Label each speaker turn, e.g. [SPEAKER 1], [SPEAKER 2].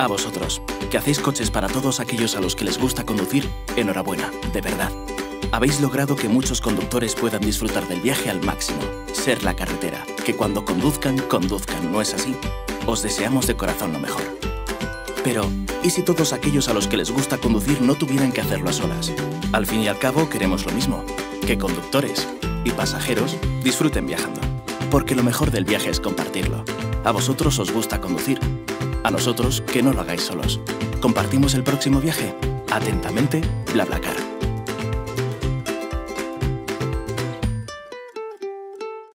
[SPEAKER 1] A vosotros, que hacéis coches para todos aquellos a los que les gusta conducir, enhorabuena, de verdad. Habéis logrado que muchos conductores puedan disfrutar del viaje al máximo, ser la carretera, que cuando conduzcan, conduzcan, ¿no es así? Os deseamos de corazón lo mejor. Pero, ¿y si todos aquellos a los que les gusta conducir no tuvieran que hacerlo a solas? Al fin y al cabo, queremos lo mismo, que conductores y pasajeros disfruten viajando. Porque lo mejor del viaje es compartirlo. A vosotros os gusta conducir. A nosotros, que no lo hagáis solos. ¿Compartimos el próximo viaje? Atentamente, BlaBlaCar.